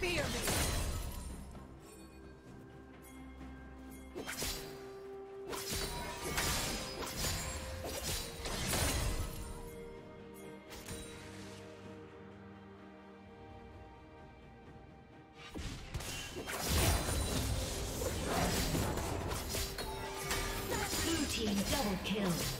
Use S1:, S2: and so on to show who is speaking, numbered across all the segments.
S1: Fear me!
S2: Double kill.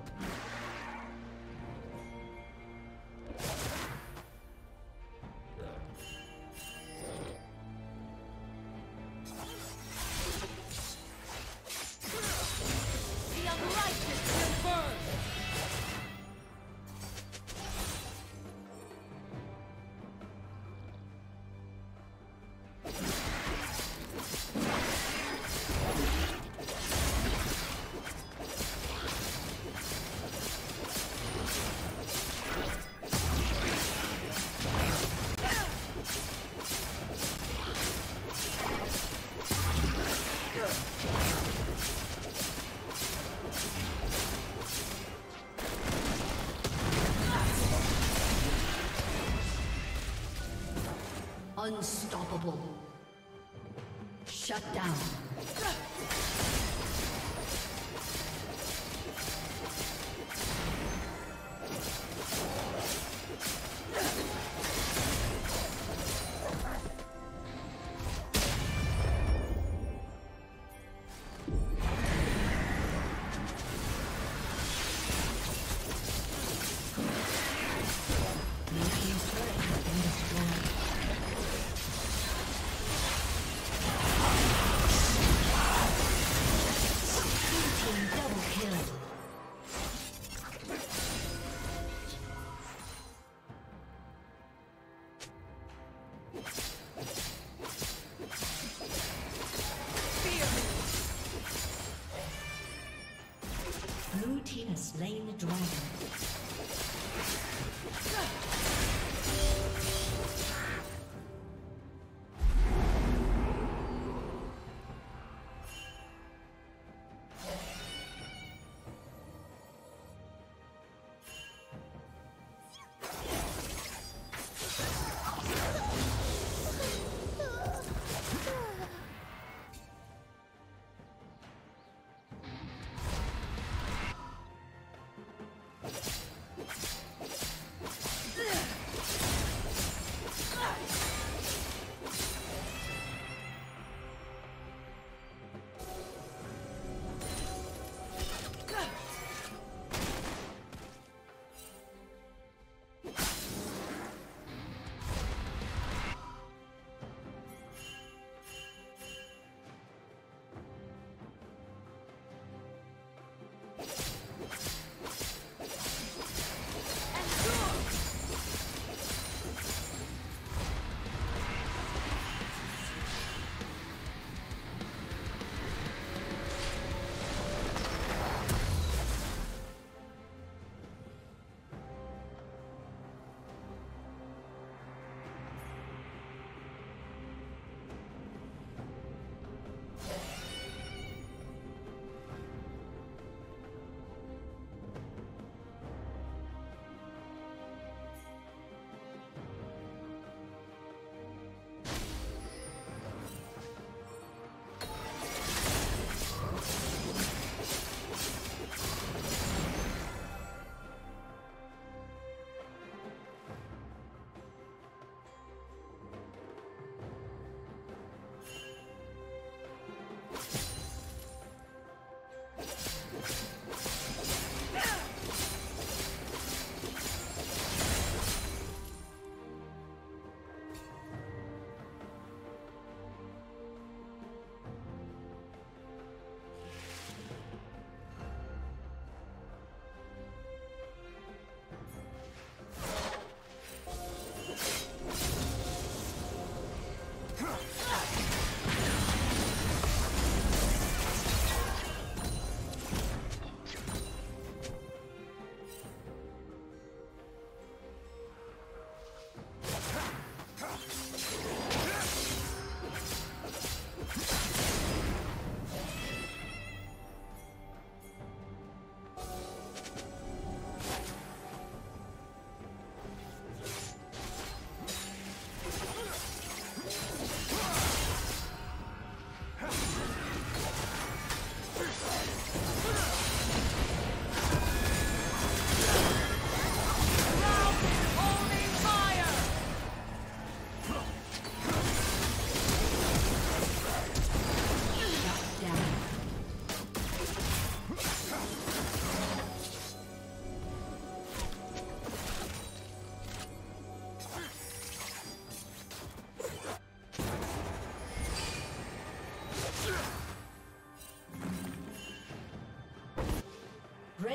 S2: Unstoppable.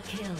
S2: kill.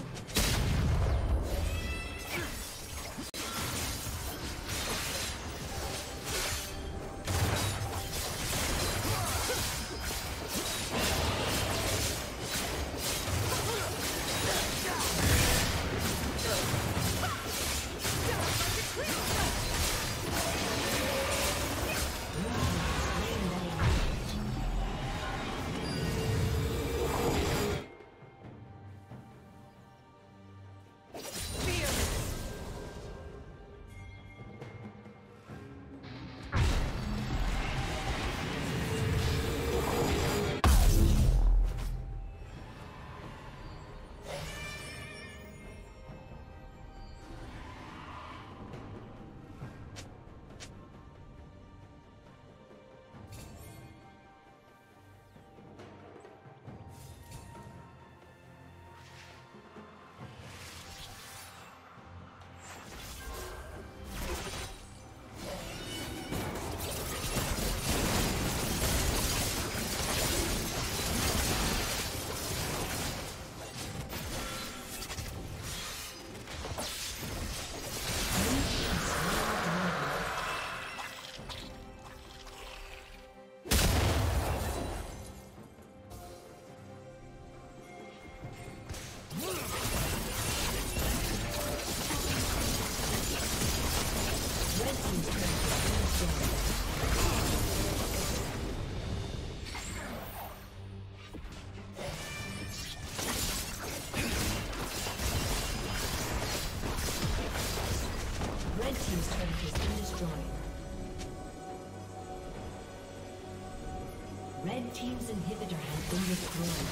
S2: Destroyed.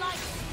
S2: life.